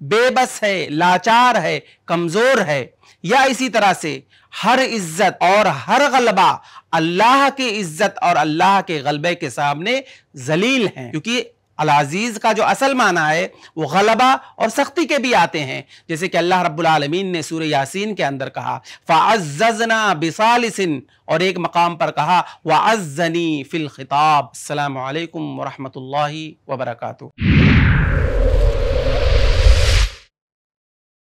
बेबस है, लाचार है, कमज़ोर है। या इसी तरह से हर इज़्ज़त और हर गलबा अल्लाह की इज़्ज़त और अल्लाह के गलबे के सामने जलील हैं। क्योंकि अलाजीज का जो असल माना है, वो गलबा और सख्ती के भी आते हैं। जैसे कि अल्लाह रब्बुल ने सूर्य यासीन के अंदर कहा फ़ाज़ना बिसालिसिन और एक मकाम पर कहा वज़नी फ़िल ख़िताब। अल्लाम वरहमल वर्का